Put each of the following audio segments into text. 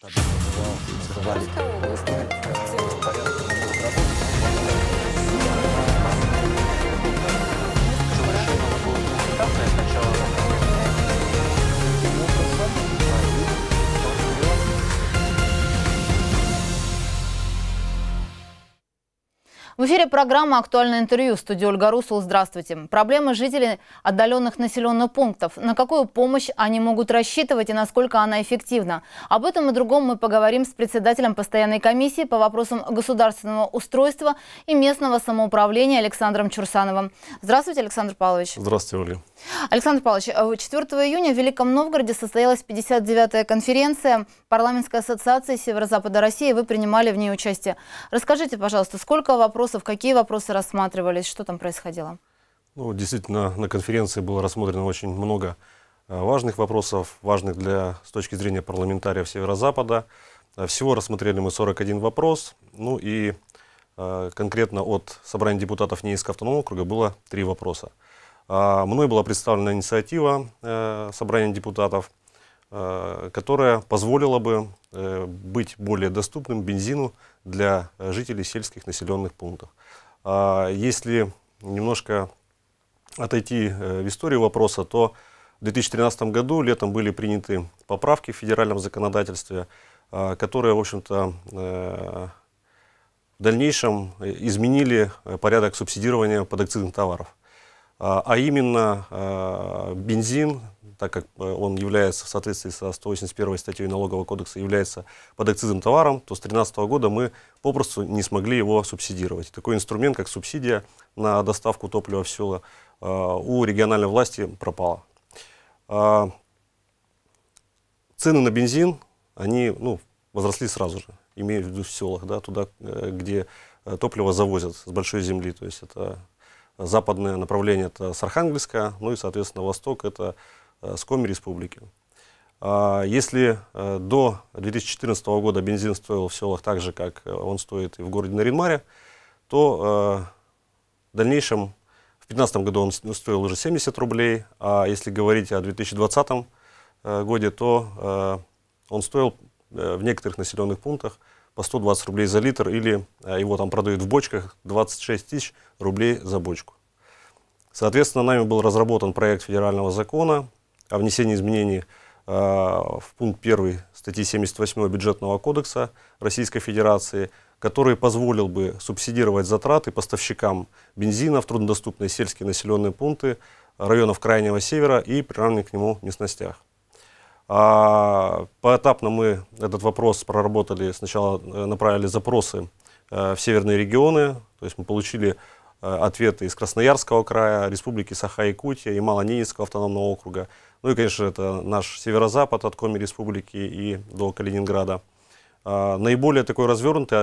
Zabrali. В эфире программа «Актуальное интервью». В студии Ольга Русул. Здравствуйте. Проблемы жителей отдаленных населенных пунктов. На какую помощь они могут рассчитывать и насколько она эффективна? Об этом и другом мы поговорим с председателем постоянной комиссии по вопросам государственного устройства и местного самоуправления Александром Чурсановым. Здравствуйте, Александр Павлович. Здравствуйте, Ольга. Александр Павлович, 4 июня в Великом Новгороде состоялась 59-я конференция парламентской ассоциации Северо-Запада России. Вы принимали в ней участие. Расскажите, пожалуйста, сколько вопросов, какие вопросы рассматривались, что там происходило? Ну, действительно, на конференции было рассмотрено очень много э, важных вопросов, важных для, с точки зрения парламентариев Северо-Запада. Э, всего рассмотрели мы 41 вопрос, ну и э, конкретно от собрания депутатов Нейского автономного округа было три вопроса. Мной была представлена инициатива собрания депутатов, которая позволила бы быть более доступным бензину для жителей сельских населенных пунктов. А, если немножко отойти в историю вопроса, то в 2013 году летом были приняты поправки в федеральном законодательстве, которые, в общем-то, в дальнейшем изменили порядок субсидирования подакцизных товаров. А, а именно бензин, так как э, он является в соответствии со 181 статьей налогового кодекса, является подакцизным товаром, то с 2013 года мы попросту не смогли его субсидировать. Такой инструмент, как субсидия на доставку топлива в села, а, у региональной власти пропала. Цены на бензин, они ну, возросли сразу же, имею в виду в селах, да, туда, э, где э, топливо завозят с большой земли, то есть это западное направление это с Архангельска, ну и, соответственно, восток это э, с Коми республики. А если э, до 2014 года бензин стоил в селах так же, как э, он стоит и в городе Наринмаре, то в дальнейшем, в 2015 году он стоил уже 70 рублей, а если говорить о 2020 году, то он стоил в некоторых населенных пунктах по 120 рублей за литр, или его там продают в бочках 26 тысяч рублей за бочку. Соответственно, нами был разработан проект федерального закона о внесении изменений э, в пункт 1 статьи 78 бюджетного кодекса Российской Федерации, который позволил бы субсидировать затраты поставщикам бензина в труднодоступные сельские населенные пункты районов Крайнего Севера и приравненных к нему местностях. А, поэтапно мы этот вопрос проработали. Сначала э, направили запросы э, в северные регионы, то есть мы получили ответы из Красноярского края, Республики Саха-Якутия и Малонинецкого автономного округа. Ну и, конечно, это наш северо-запад от Коми Республики и до Калининграда. А, наиболее такой развернутый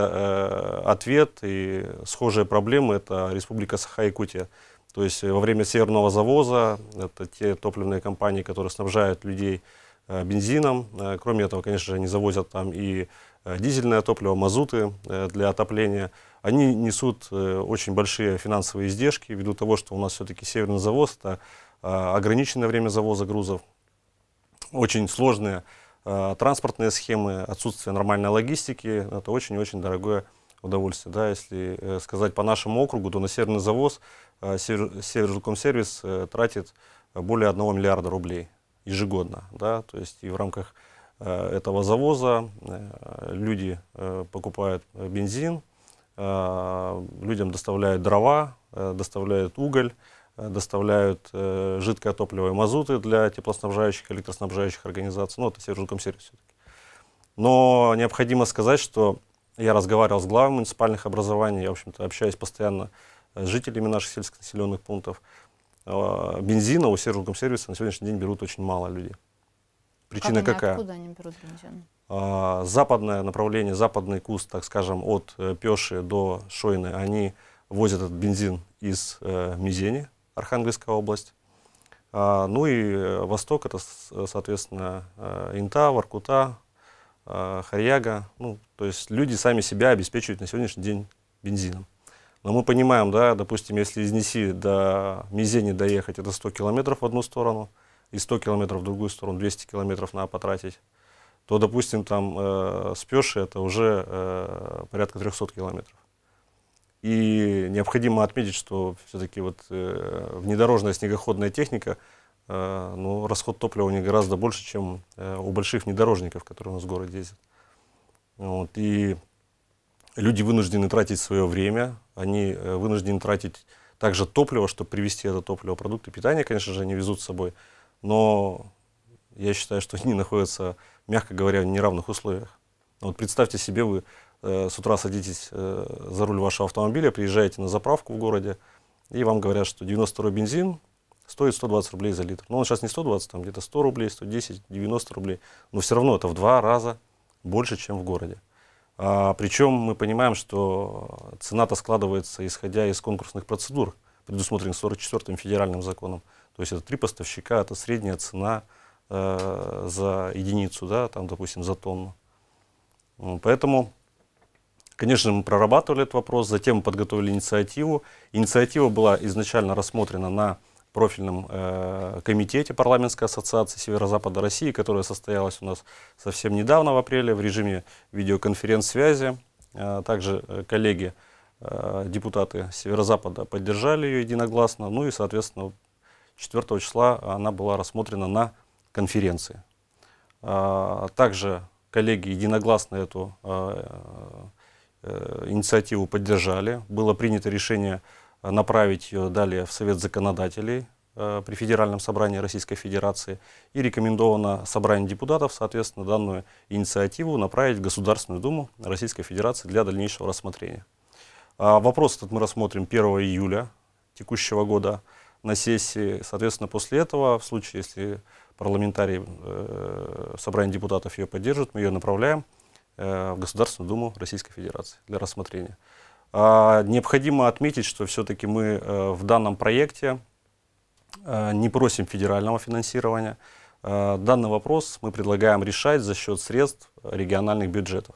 ответ и схожие проблемы – это Республика Саха-Якутия. То есть во время северного завоза, это те топливные компании, которые снабжают людей Э, бензином. Э, кроме этого, конечно же, они завозят там и э, дизельное топливо, мазуты для отопления. Они несут очень большие финансовые издержки ввиду того, что у нас все-таки северный завоз – это ограниченное время завоза грузов, очень сложные транспортные схемы, отсутствие нормальной логистики – это очень-очень дорогое удовольствие. Да, если сказать по нашему округу, то на северный завоз Север, Севержелкомсервис тратит более 1 миллиарда рублей ежегодно. Да? То есть и в рамках э, этого завоза э, люди э, покупают бензин, э, людям доставляют дрова, э, доставляют уголь, э, доставляют э, жидкое топливо и мазуты для теплоснабжающих, электроснабжающих организаций. Ну, это Северокомсервис все-таки. Но необходимо сказать, что я разговаривал с главами муниципальных образований, я, в общем-то, общаюсь постоянно с жителями наших сельских населенных пунктов. А, бензина у сервиса на сегодняшний день берут очень мало людей. Причина как какая? Откуда они берут бензин? А, западное направление, западный куст, так скажем, от э, Пеши до Шойны, они возят этот бензин из э, Мизени, Архангельская область. А, ну и э, восток, это, соответственно, э, Инта, Воркута, э, Харьяга. Ну, то есть люди сами себя обеспечивают на сегодняшний день бензином. Но мы понимаем, да, допустим, если из Неси до Мизени доехать, это 100 километров в одну сторону, и 100 километров в другую сторону, 200 километров надо потратить. то, допустим, там э, с Пеши это уже э, порядка 300 километров. И необходимо отметить, что все-таки вот э, внедорожная снегоходная техника, э, ну, расход топлива у них гораздо больше, чем э, у больших внедорожников, которые у нас в городе ездят. Вот, и люди вынуждены тратить свое время, они вынуждены тратить также топливо, чтобы привезти это топливо, продукты питания, конечно же, они везут с собой, но я считаю, что они находятся, мягко говоря, в неравных условиях. Вот представьте себе, вы с утра садитесь э, за руль вашего автомобиля, приезжаете на заправку в городе, и вам говорят, что 92 бензин стоит 120 рублей за литр. Но он сейчас не 120, там где-то 100 рублей, 110, 90 рублей. Но все равно это в два раза больше, чем в городе. А, причем мы понимаем, что цена-то складывается исходя из конкурсных процедур, предусмотренных 44-м федеральным законом. То есть это три поставщика, это средняя цена э, за единицу, да, там, допустим, за тонну. Поэтому, конечно, мы прорабатывали этот вопрос, затем подготовили инициативу. Инициатива была изначально рассмотрена на профильном э, комитете парламентской ассоциации Северо-Запада России, которая состоялась у нас совсем недавно, в апреле, в режиме видеоконференц-связи. Э, также э, коллеги, э, депутаты Северо-Запада поддержали ее единогласно. Ну и, соответственно, 4 числа она была рассмотрена на конференции. Э, также коллеги единогласно эту э, инициативу поддержали. Было принято решение направить ее далее в Совет законодателей э, при Федеральном собрании Российской Федерации и рекомендовано собрание депутатов, соответственно, данную инициативу направить в Государственную Думу Российской Федерации для дальнейшего рассмотрения. А вопрос этот мы рассмотрим 1 июля текущего года на сессии. Соответственно, после этого, в случае, если парламентарии э, собрание депутатов ее поддержит, мы ее направляем э, в Государственную Думу Российской Федерации для рассмотрения. А, необходимо отметить, что все-таки мы э, в данном проекте э, не просим федерального финансирования. Э, данный вопрос мы предлагаем решать за счет средств региональных бюджетов.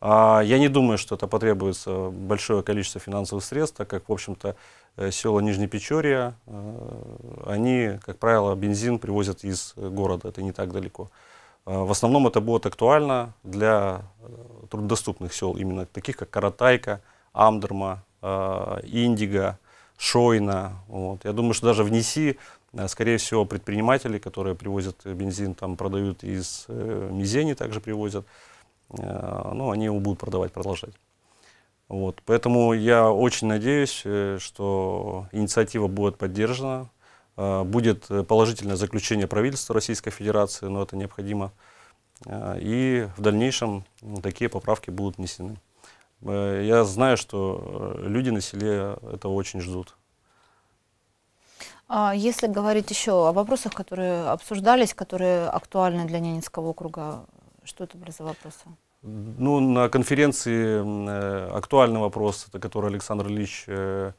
А, я не думаю, что это потребуется большое количество финансовых средств, так как, в общем-то, села Нижнепечорья, они, как правило, бензин привозят из города, это не так далеко. В основном это будет актуально для труднодоступных сел, именно таких как Каратайка, Амдерма, э, Индиго, Шойна. Вот. Я думаю, что даже в НИСИ, э, скорее всего, предприниматели, которые привозят бензин, там продают из э, Мизени, также привозят, ну, они его будут продавать, продолжать. Вот. Поэтому я очень надеюсь, что инициатива будет поддержана, будет положительное заключение правительства Российской Федерации, но это необходимо а, и в дальнейшем такие поправки будут внесены. Э, я знаю, что э, люди на селе этого очень ждут. А если говорить еще о вопросах, которые обсуждались, которые актуальны для Ненецкого округа, что это были за вопросы? Ну, на конференции э, актуальный вопрос, это который Александр Ильич э,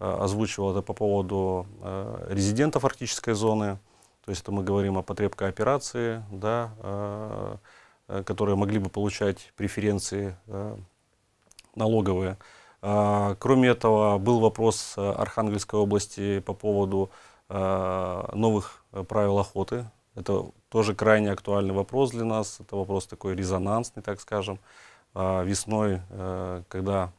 озвучивал, это по поводу э, резидентов арктической зоны. То есть это мы говорим о потреб кооперации, да, э, э, которые могли бы получать преференции э, налоговые. А, кроме этого, был вопрос Архангельской области по поводу новых правил охоты. Это тоже крайне актуальный вопрос для нас. Это вопрос такой резонансный, так скажем. А, весной, когда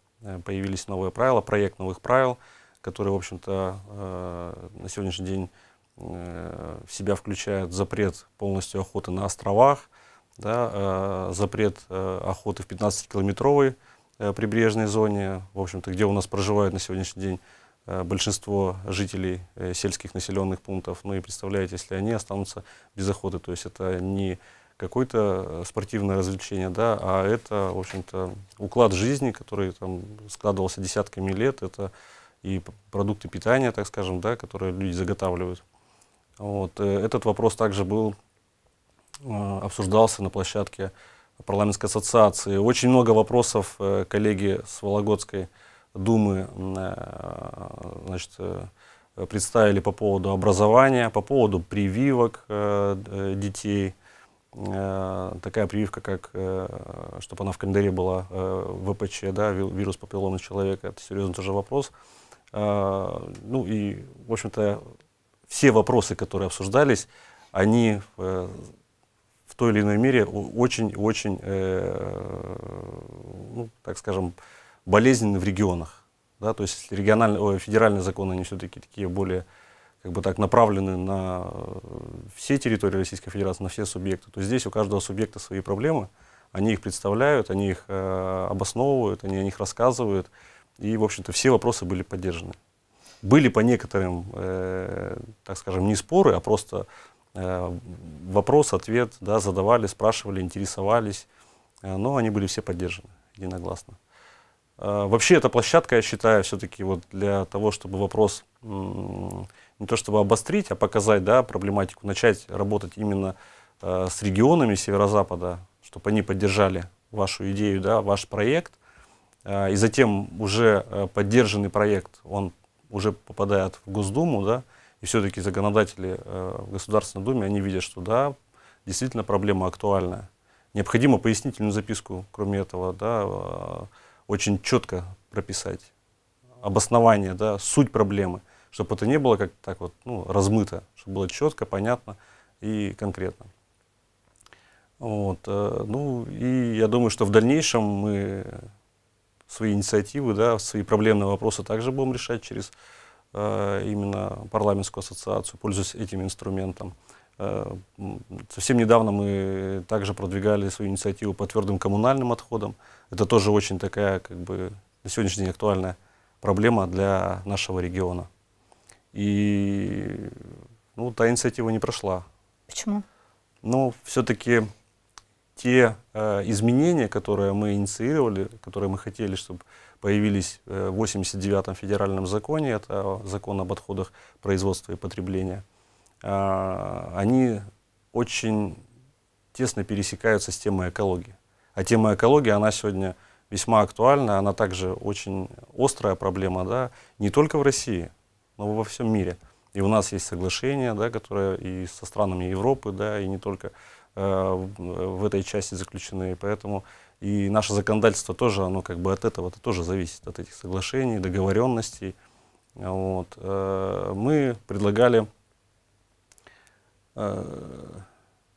появились новые правила, проект новых правил, которые, в общем-то, на сегодняшний день Э, в себя включает запрет полностью охоты на островах, да, э, запрет э, охоты в 15-километровой прибрежной зоне, в общем-то, где у нас проживают на сегодняшний день большинство жителей сельских населенных пунктов. Ну и представляете, если они останутся без охоты, то есть это не какое-то спортивное развлечение, да, а это, в общем-то, уклад жизни, который там складывался десятками лет, это и продукты питания, так скажем, да, которые люди заготавливают. Вот, э, этот вопрос также был, э, обсуждался на площадке парламентской ассоциации. Очень много вопросов э, коллеги с Вологодской думы значит, представили по поводу образования, по поводу прививок детей. Такая прививка, как, чтобы она в календаре была ВПЧ, да, вирус папиллома человека, это серьезный тоже вопрос. Ну и, в общем-то, все вопросы, которые обсуждались, они в, в той или иной мере очень-очень, э, ну, так скажем, болезненны в регионах. Да? То есть региональные, федеральные законы, они все-таки такие более как бы так направлены на э, все территории Российской Федерации, на все субъекты, то здесь у каждого субъекта свои проблемы, они их представляют, они их э, обосновывают, они о них рассказывают, и, в общем-то, все вопросы были поддержаны. Были по некоторым, э, так скажем, не споры, а просто э, вопрос, ответ, да, задавали, спрашивали, интересовались, э, но они были все поддержаны единогласно. Э, вообще эта площадка, я считаю, все-таки вот для того, чтобы вопрос не то чтобы обострить, а показать да, проблематику, начать работать именно э, с регионами Северо-Запада, чтобы они поддержали вашу идею, да, ваш проект. Э, и затем уже э, поддержанный проект, он уже попадает в Госдуму, да, и все-таки законодатели э, в Государственной Думе, они видят, что да, действительно проблема актуальная. Необходимо пояснительную записку, кроме этого, да, э, очень четко прописать обоснование, да, суть проблемы, чтобы это не было как так вот ну, размыто, чтобы было четко, понятно и конкретно. Вот, ну и я думаю, что в дальнейшем мы свои инициативы, да, свои проблемные вопросы также будем решать через э, именно парламентскую ассоциацию, пользуясь этим инструментом. Э, совсем недавно мы также продвигали свою инициативу по твердым коммунальным отходам. Это тоже очень такая, как бы, на сегодняшний день актуальная проблема для нашего региона. И ну, та инициатива не прошла. Почему? Ну, все-таки те э, изменения, которые мы инициировали, которые мы хотели, чтобы появились э, в 89-м федеральном законе, это закон об отходах производства и потребления, э, они очень тесно пересекаются с темой экологии. А тема экологии, она сегодня весьма актуальна, она также очень острая проблема, да, не только в России, но во всем мире. И у нас есть соглашения, да, которые и со странами Европы, да, и не только в этой части заключены. Поэтому и наше законодательство тоже, оно как бы от этого -то тоже зависит, от этих соглашений, договоренностей. Вот. Э, мы предлагали, э,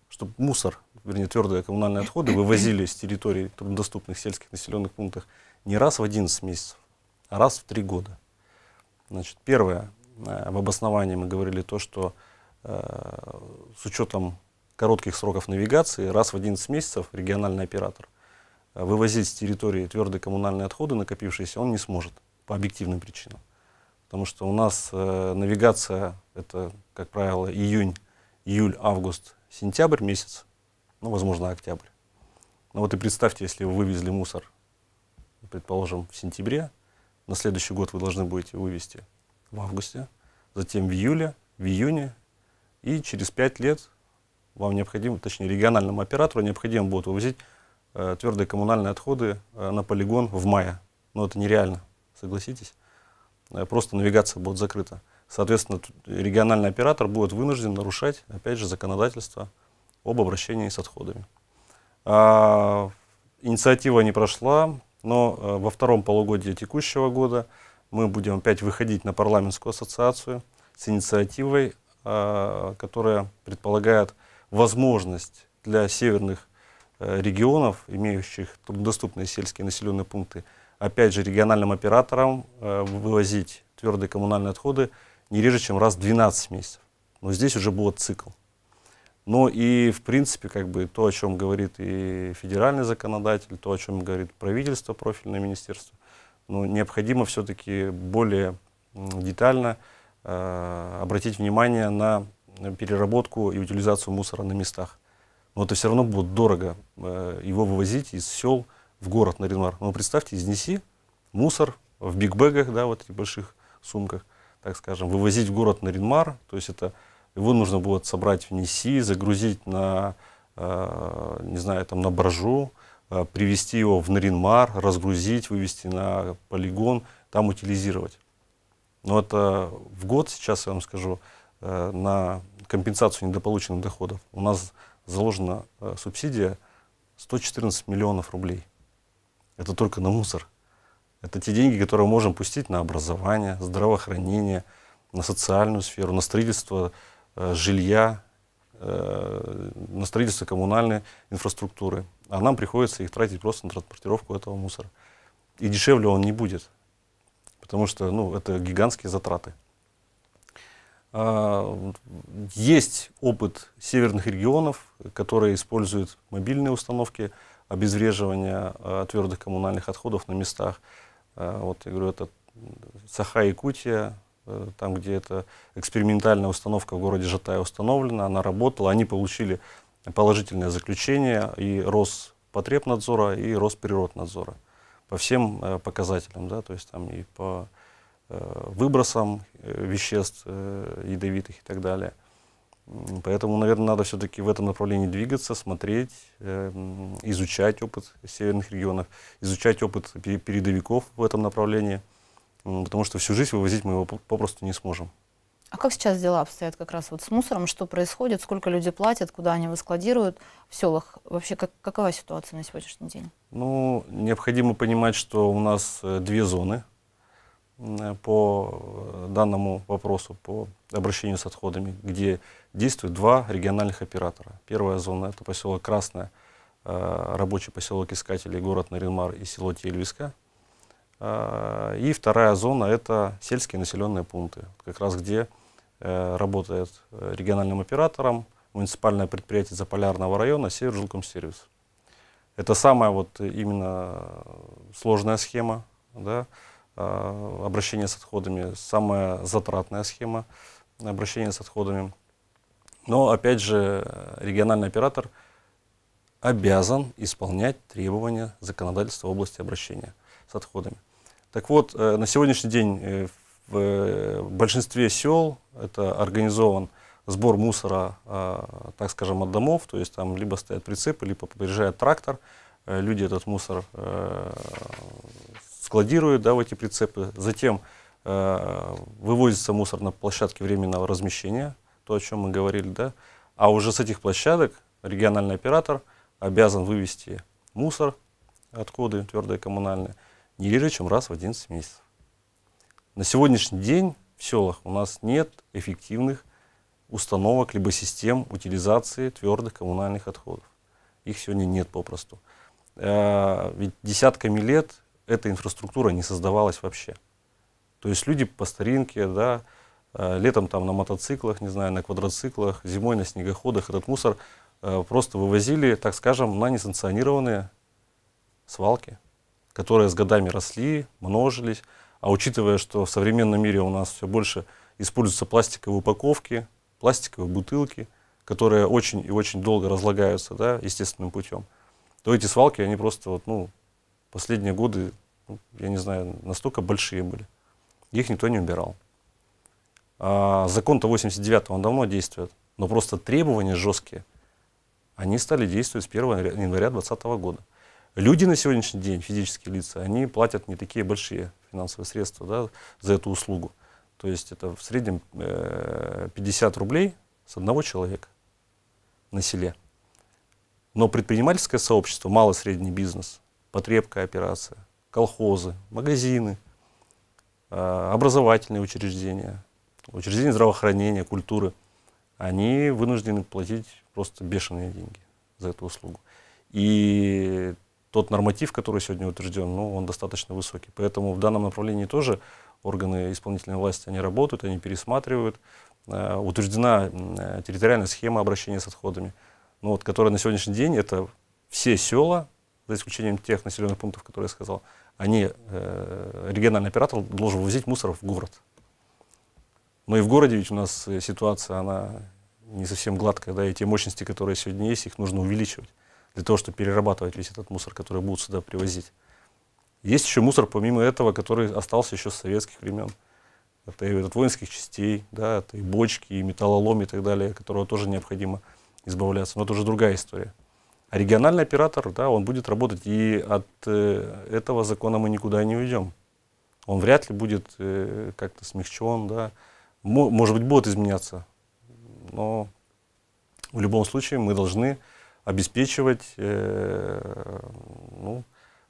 чтобы мусор, вернее твердые коммунальные отходы вывозили с территорий труднодоступных сельских населенных пунктов не раз в 11 месяцев, а раз в 3 года. Значит, первое, в обосновании мы говорили то, что с учетом коротких сроков навигации раз в 11 месяцев региональный оператор э, вывозить с территории твердые коммунальные отходы, накопившиеся, он не сможет по объективным причинам. Потому что у нас э, навигация это, как правило, июнь, июль, август, сентябрь месяц, ну, возможно, октябрь. Ну вот и представьте, если вы вывезли мусор, предположим, в сентябре, на следующий год вы должны будете вывести в августе, затем в июле, в июне, и через пять лет вам необходимо, точнее региональному оператору необходимо будет вывозить э, твердые коммунальные отходы э, на полигон в мае. Но это нереально, согласитесь. Э, просто навигация будет закрыта. Соответственно, региональный оператор будет вынужден нарушать, опять же, законодательство об обращении с отходами. А, инициатива не прошла, но э, во втором полугодии текущего года мы будем опять выходить на парламентскую ассоциацию с инициативой, э, которая предполагает возможность для северных э, регионов, имеющих доступные сельские населенные пункты, опять же региональным операторам э, вывозить твердые коммунальные отходы не реже, чем раз в 12 месяцев. Но здесь уже будет цикл. Но и, в принципе, как бы то, о чем говорит и федеральный законодатель, то, о чем говорит правительство, профильное министерство, ну, необходимо все-таки более детально э, обратить внимание на переработку и утилизацию мусора на местах. Но это все равно будет дорого э, его вывозить из сел в город на Ренмар. Но представьте, изнеси мусор в бигбэгах, да, вот этих больших сумках, так скажем, вывозить в город на Ренмар, то есть это его нужно будет собрать в НИСИ, загрузить на, э, не знаю, там на баржу, э, привезти его в Наринмар, разгрузить, вывести на полигон, там утилизировать. Но это в год, сейчас я вам скажу, на компенсацию недополученных доходов у нас заложена э, субсидия 114 миллионов рублей. Это только на мусор. Это те деньги, которые мы можем пустить на образование, здравоохранение, на социальную сферу, на строительство э, жилья э, на строительство коммунальной инфраструктуры, а нам приходится их тратить просто на транспортировку этого мусора. И дешевле он не будет, потому что ну, это гигантские затраты. А, есть опыт северных регионов, которые используют мобильные установки обезвреживания а, твердых коммунальных отходов на местах. А, вот я говорю, это Саха-Якутия, э, там, где эта экспериментальная установка в городе Жатая установлена, она работала, они получили положительное заключение и Роспотребнадзора, и Росприроднадзора по всем э, показателям, да, то есть там и по э, выбросам э, веществ э, ядовитых и так далее. Поэтому, наверное, надо все-таки в этом направлении двигаться, смотреть, изучать опыт северных регионов, изучать опыт передовиков в этом направлении, потому что всю жизнь вывозить мы его попросту не сможем. А как сейчас дела обстоят как раз вот с мусором? Что происходит? Сколько люди платят? Куда они его складируют в селах? Вообще как, какова ситуация на сегодняшний день? Ну, необходимо понимать, что у нас две зоны по э, данному вопросу, по обращению с отходами, где действуют два региональных оператора. Первая зона – это поселок Красная, э, рабочий поселок Искателей, город Наринмар и село Тельвиска. Э, и вторая зона – это сельские населенные пункты, как раз где работает региональным оператором муниципальное предприятие Заполярного района Севержилкомсервис. Это самая вот именно сложная схема, да, Э, обращения с отходами, самая затратная схема обращения с отходами. Но, опять же, региональный оператор обязан исполнять требования законодательства в области обращения с отходами. Так вот, э, на сегодняшний день э, в большинстве сел это организован сбор мусора, так скажем, от домов, то есть там либо стоят прицепы, либо приезжает трактор, люди этот мусор складируют да, в эти прицепы, затем э, вывозится мусор на площадки временного размещения, то, о чем мы говорили, да, а уже с этих площадок региональный оператор обязан вывести мусор, отходы твердые коммунальные, не реже, чем раз в 11 месяцев. На сегодняшний день в селах у нас нет эффективных установок либо систем утилизации твердых коммунальных отходов. Их сегодня нет попросту. Э, ведь десятками лет эта инфраструктура не создавалась вообще. То есть люди по старинке, да, э, летом там на мотоциклах, не знаю, на квадроциклах, зимой на снегоходах этот мусор э, просто вывозили, так скажем, на несанкционированные свалки, которые с годами росли, множились. А учитывая, что в современном мире у нас все больше используются пластиковые упаковки, пластиковые бутылки, которые очень и очень долго разлагаются да, естественным путем, то эти свалки, они просто вот, ну, последние годы, ну, я не знаю, настолько большие были. Их никто не убирал. А закон-то 89 он давно действует, но просто требования жесткие, они стали действовать с 1 января 2020 года. Люди на сегодняшний день, физические лица, они платят не такие большие финансовые средства да, за эту услугу. То есть это в среднем э, 50 рублей с одного человека на селе. Но предпринимательское сообщество, малый и средний бизнес, операция, колхозы, магазины, а, образовательные учреждения, учреждения здравоохранения, культуры, они вынуждены платить просто бешеные деньги за эту услугу. И тот норматив, который сегодня утвержден, ну, он достаточно высокий. Поэтому в данном направлении тоже органы исполнительной власти, они работают, они пересматривают. А, утверждена территориальная схема обращения с отходами, ну, вот, которая на сегодняшний день это все села за исключением тех населенных пунктов, которые я сказал, они, э, региональный оператор должен вывозить мусор в город. Но и в городе ведь у нас э, ситуация, она не совсем гладкая, да, и те мощности, которые сегодня есть, их нужно увеличивать для того, чтобы перерабатывать весь этот мусор, который будут сюда привозить. Есть еще мусор, помимо этого, который остался еще с советских времен. Это и от воинских частей, да, это и бочки, и металлолом и так далее, которого тоже необходимо избавляться. Но это уже другая история. Региональный оператор, да, он будет работать, и от э, этого закона мы никуда не уйдем. Он вряд ли будет э, как-то смягчен, да. Мо, может быть, будет изменяться, но в любом случае мы должны обеспечивать э, ну,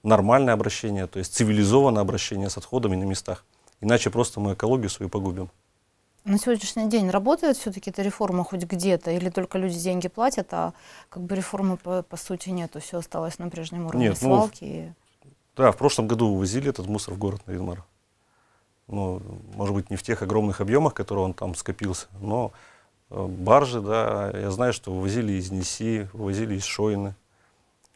нормальное обращение, то есть цивилизованное обращение с отходами на местах. Иначе просто мы экологию свою погубим. На сегодняшний день работает все-таки эта реформа хоть где-то, или только люди деньги платят, а как бы реформы по, по сути нету, все осталось на прежнем уровне Нет, ну, свалки. Ну, да, в прошлом году вывозили этот мусор в город Наринмар. Ну, может быть, не в тех огромных объемах, которые он там скопился, но э, баржи, да, я знаю, что вывозили из Неси, вывозили из Шойны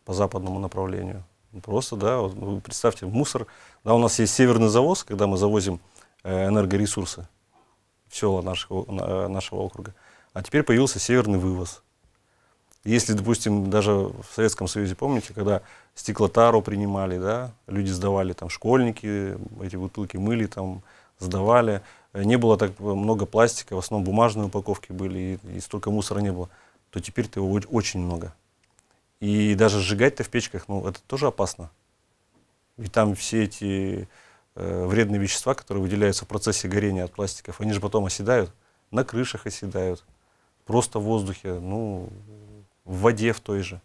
по западному направлению. Просто, да, вот, представьте, мусор, да, у нас есть северный завоз, когда мы завозим э, энергоресурсы, в села нашего, э, нашего округа. А теперь появился северный вывоз. Если, допустим, даже в Советском Союзе, помните, когда стеклотару принимали, да, люди сдавали, там, школьники эти бутылки мыли, там, сдавали, не было так много пластика, в основном бумажные упаковки были, и, и столько мусора не было, то теперь-то его очень много. И даже сжигать-то в печках, ну, это тоже опасно. Ведь там все эти Э, вредные вещества, которые выделяются в процессе горения от пластиков, они же потом оседают, на крышах оседают, просто в воздухе, ну, в воде в той же.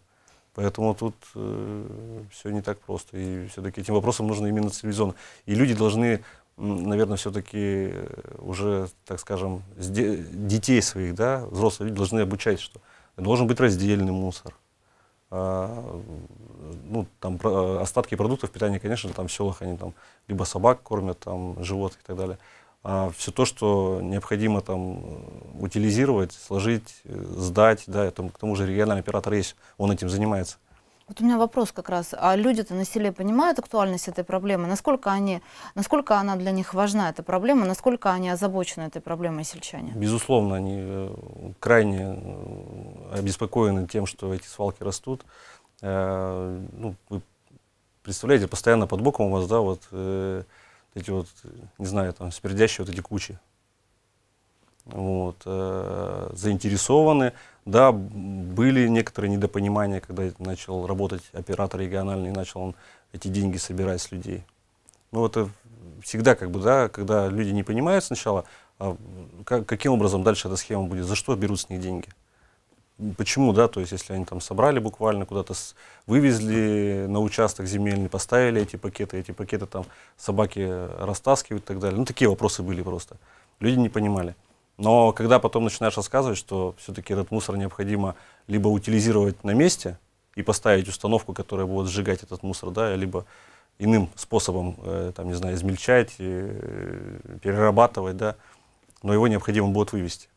Поэтому тут э, все не так просто. И все-таки этим вопросом нужно именно цивилизованно. И люди должны, наверное, все-таки э, уже, так скажем, детей своих, да, взрослые люди должны обучать, что должен быть раздельный мусор. А, ну, там остатки продуктов питания, конечно, там в селах они там либо собак кормят, там животных и так далее. А все то, что необходимо там утилизировать, сложить, сдать, да, это, к тому же региональный оператор есть, он этим занимается. Вот у меня вопрос как раз. А люди-то население понимают актуальность этой проблемы? Насколько, они, насколько она для них важна, эта проблема? Насколько они озабочены этой проблемой, сельчане? Безусловно, они э, крайне э, обеспокоены тем, что эти свалки растут. Э, ну, вы представляете, постоянно под боком у вас, да, вот эти вот, не знаю, там, спердящие вот эти кучи. Вот, заинтересованы да, были некоторые недопонимания, когда начал работать оператор региональный, начал он эти деньги собирать с людей. Ну, это всегда, как бы, да, когда люди не понимают сначала, а как, каким образом дальше эта схема будет, за что берут с них деньги. Почему, да, то есть если они там собрали буквально куда-то, вывезли на участок земельный, поставили эти пакеты, эти пакеты там собаки растаскивают и так далее. Ну, такие вопросы были просто. Люди не понимали. Но когда потом начинаешь рассказывать, что все-таки этот мусор необходимо либо утилизировать на месте и поставить установку, которая будет сжигать этот мусор, да, либо иным способом, э, там, не знаю, измельчать, э, перерабатывать, да, но его необходимо будет вывести.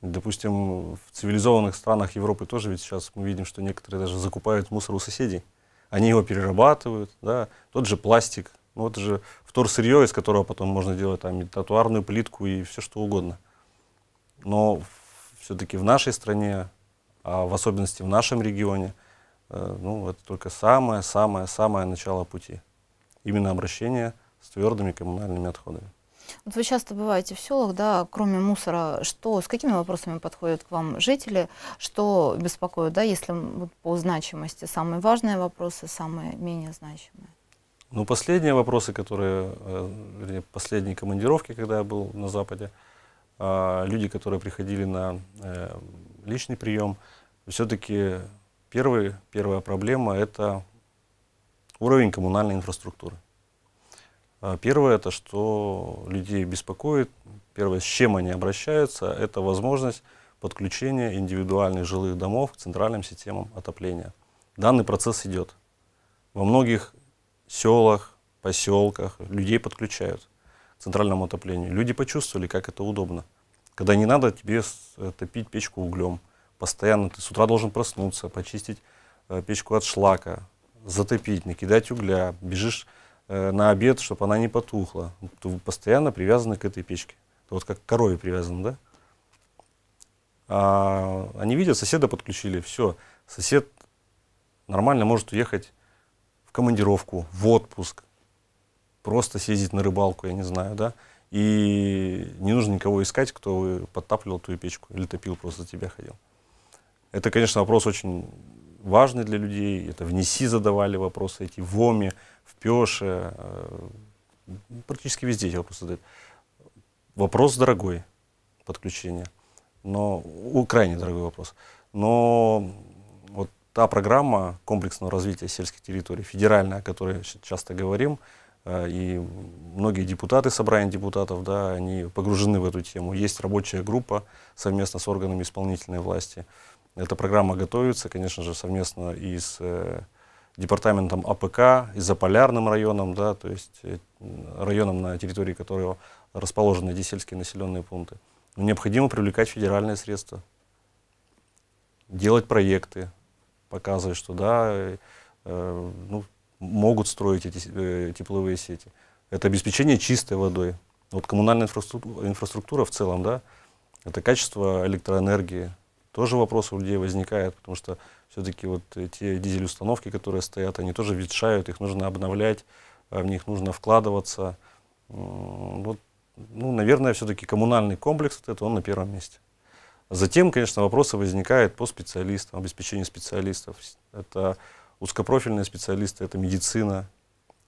Допустим, в цивилизованных странах Европы тоже ведь сейчас мы видим, что некоторые даже закупают мусор у соседей. Они его перерабатывают, да, тот же пластик, ну, это же вторсырье, из которого потом можно делать там и татуарную плитку и все что угодно. Но все-таки в нашей стране, а в особенности в нашем регионе, э, ну, это только самое-самое-самое начало пути. Именно обращение с твердыми коммунальными отходами. Вот вы часто бываете в селах, да, кроме мусора, что, с какими вопросами подходят к вам жители, что беспокоит, да, если вот, по значимости самые важные вопросы, самые менее значимые? Ну, последние вопросы, которые, э, вернее, последние командировки, когда я был на Западе, а, люди, которые приходили на э, личный прием, все-таки первый, первая проблема – это уровень коммунальной инфраструктуры. А, первое – это что людей беспокоит, первое, с чем они обращаются, это возможность подключения индивидуальных жилых домов к центральным системам отопления. Данный процесс идет. Во многих селах, поселках людей подключают к центральному отоплению. Люди почувствовали, как это удобно. Когда не надо тебе э, топить печку углем. Постоянно ты с утра должен проснуться, почистить э, печку от шлака, затопить, накидать угля, бежишь э, на обед, чтобы она не потухла. Ты постоянно привязаны к этой печке. Это вот как корове привязаны, да? А они видят, соседа подключили, все. Сосед нормально может уехать командировку, в отпуск, просто съездить на рыбалку, я не знаю, да, и не нужно никого искать, кто подтапливал твою печку или топил, просто за тебя ходил. Это, конечно, вопрос очень важный для людей. Это в НИСИ задавали вопросы эти, в ОМе, в ПЕШе, э, практически везде эти вопросы задают. Вопрос дорогой, подключение, но крайне дорогой вопрос. Но та программа комплексного развития сельских территорий, федеральная, о которой часто говорим, и многие депутаты собрания депутатов, да, они погружены в эту тему. Есть рабочая группа совместно с органами исполнительной власти. Эта программа готовится, конечно же, совместно и с департаментом АПК, и Заполярным районом, да, то есть районом, на территории которого расположены эти сельские населенные пункты. Но необходимо привлекать федеральные средства, делать проекты, показывать, что да, э, ну, могут строить эти э, тепловые сети. Это обеспечение чистой водой. Вот коммунальная инфраструктура, в целом, да, это качество электроэнергии. Тоже вопрос у людей возникает, потому что все-таки вот те дизель-установки, которые стоят, они тоже ветшают, их нужно обновлять, в них нужно вкладываться. Вот, ну, наверное, все-таки коммунальный комплекс, вот это он на первом месте. Затем, конечно, вопросы возникают по специалистам, обеспечению специалистов. Это узкопрофильные специалисты, это медицина,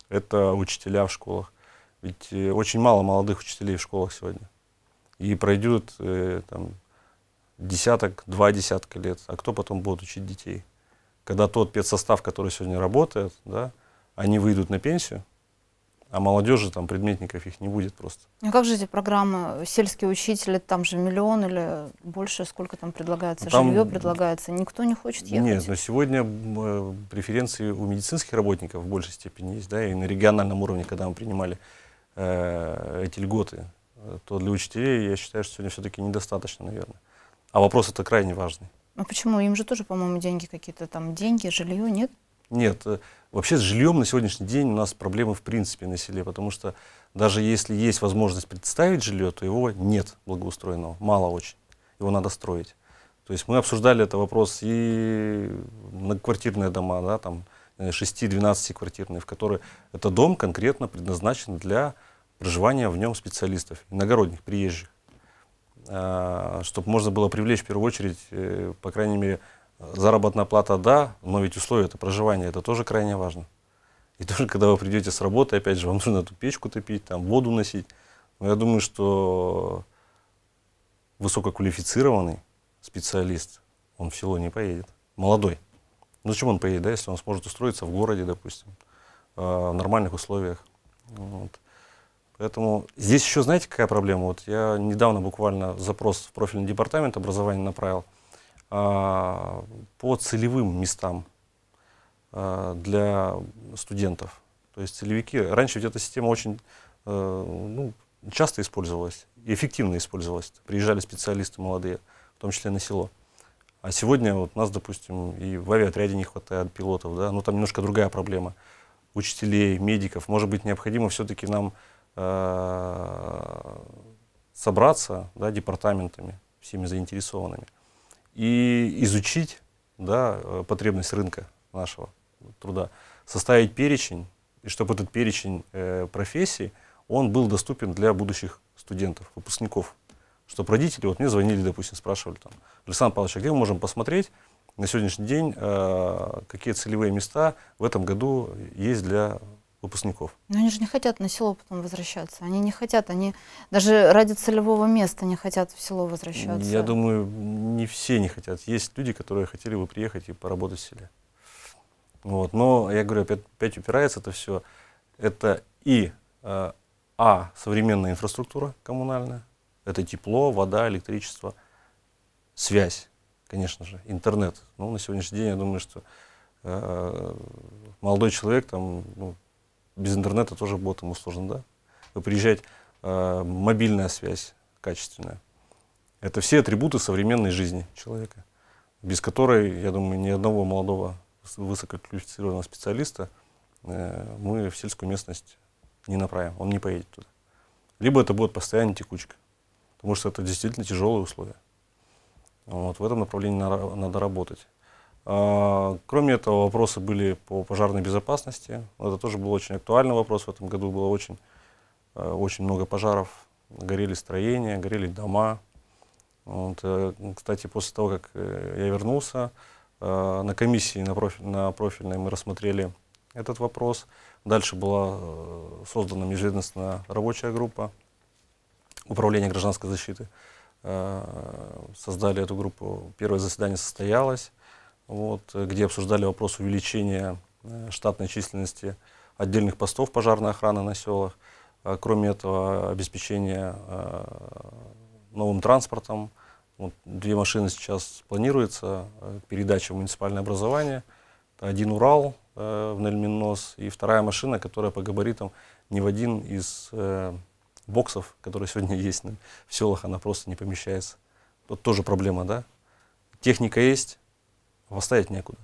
это учителя в школах. Ведь э, очень мало молодых учителей в школах сегодня. И пройдет э, там, десяток, два десятка лет. А кто потом будет учить детей? Когда тот педсостав, который сегодня работает, да, они выйдут на пенсию, а молодежи, там, предметников их не будет просто. А как же эти программы? Сельские учители, там же миллион или больше, сколько там предлагается? Там, Жилье предлагается, никто не хочет ехать? Нет, но сегодня э, преференции у медицинских работников в большей степени есть, да, и на региональном уровне, когда мы принимали э, эти льготы, э, то для учителей, я считаю, что сегодня все-таки недостаточно, наверное. А вопрос это крайне важный. А почему? Им же тоже, по-моему, деньги какие-то там, деньги, жилье, нет? Нет, э, вообще с жильем на сегодняшний день у нас проблемы в принципе на селе, потому что даже если есть возможность представить жилье, то его нет благоустроенного, мало очень, его надо строить. То есть мы обсуждали это вопрос и многоквартирные дома, да, там 6-12 квартирные, в которые это дом конкретно предназначен для проживания в нем специалистов, иногородних, приезжих. А, чтобы можно было привлечь в первую очередь, э, по крайней мере, Заработная плата, да, но ведь условия это проживания, это тоже крайне важно. И тоже, когда вы придете с работы, опять же, вам нужно эту печку топить, там, воду носить. Но я думаю, что высококвалифицированный специалист, он в село не поедет. Молодой. Ну, зачем он поедет, да, если он сможет устроиться в городе, допустим, э, в нормальных условиях. Вот. Поэтому здесь еще, знаете, какая проблема? Вот я недавно буквально запрос в профильный департамент образования направил – а, по целевым местам а, для студентов. То есть целевики, раньше ведь эта система очень э, ну, часто использовалась эффективно использовалась. Приезжали специалисты молодые, в том числе на село. А сегодня вот нас, допустим, и в авиаотряде не хватает пилотов, да, но там немножко другая проблема. Учителей, медиков. Может быть, необходимо все-таки нам э, собраться да, департаментами, всеми заинтересованными, и изучить да, э, потребность рынка нашего труда, составить перечень, и чтобы этот перечень э, профессий, он был доступен для будущих студентов, выпускников. Чтобы родители, вот мне звонили, допустим, спрашивали, там, Александр Павлович, а где мы можем посмотреть на сегодняшний день, э, какие целевые места в этом году есть для выпускников. Но они же не хотят на село потом возвращаться. Они не хотят, они даже ради целевого места не хотят в село возвращаться. Я думаю, не все не хотят. Есть люди, которые хотели бы приехать и поработать в селе. Вот. Но, я говорю, опять, опять упирается это все. Это и э, а, современная инфраструктура коммунальная, это тепло, вода, электричество, связь, конечно же, интернет. Ну, на сегодняшний день я думаю, что э, молодой человек там, ну, без интернета тоже будет ему сложно, да? Вы приезжаете, э, мобильная связь качественная. Это все атрибуты современной жизни человека, без которой, я думаю, ни одного молодого высококвалифицированного специалиста э, мы в сельскую местность не направим, он не поедет туда. Либо это будет постоянная текучка, потому что это действительно тяжелые условия. Вот, в этом направлении надо, надо работать. А, кроме этого, вопросы были по пожарной безопасности. Это тоже был очень актуальный вопрос. В этом году было очень, э, очень много пожаров. Горели строения, горели дома. Вот, э, кстати, после того, как э, я вернулся, на комиссии на, профиль, на профильной мы рассмотрели этот вопрос. Дальше была создана межведомственная рабочая группа управления гражданской защиты. Создали эту группу. Первое заседание состоялось вот, где обсуждали вопрос увеличения э, штатной численности отдельных постов пожарной охраны на селах. А, кроме этого, обеспечение новым транспортом. Вот две машины сейчас планируется, передача в муниципальное образование. Один Урал в Нельминос и вторая машина, которая по габаритам ни в один из э, боксов, которые сегодня есть в селах, она просто не помещается. Тут тоже проблема, да? Техника есть, поставить некуда.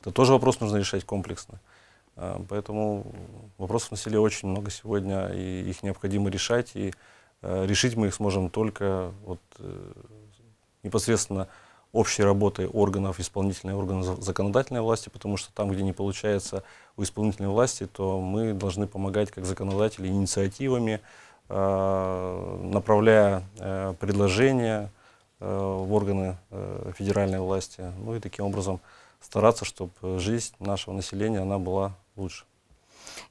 Это тоже вопрос нужно решать комплексно. А, поэтому вопросов на селе очень много сегодня, и их необходимо решать. И э, решить мы их сможем только вот, э, непосредственно общей работой органов исполнительной, органов законодательной власти, потому что там, где не получается у исполнительной власти, то мы должны помогать как законодатели инициативами, а, направляя э, предложения в органы федеральной власти, ну и таким образом стараться, чтобы жизнь нашего населения она была лучше.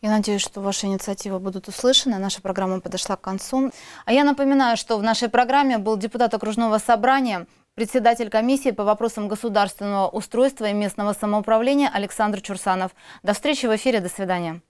Я надеюсь, что ваши инициативы будут услышаны. Наша программа подошла к концу. А я напоминаю, что в нашей программе был депутат окружного собрания, председатель комиссии по вопросам государственного устройства и местного самоуправления Александр Чурсанов. До встречи в эфире. До свидания.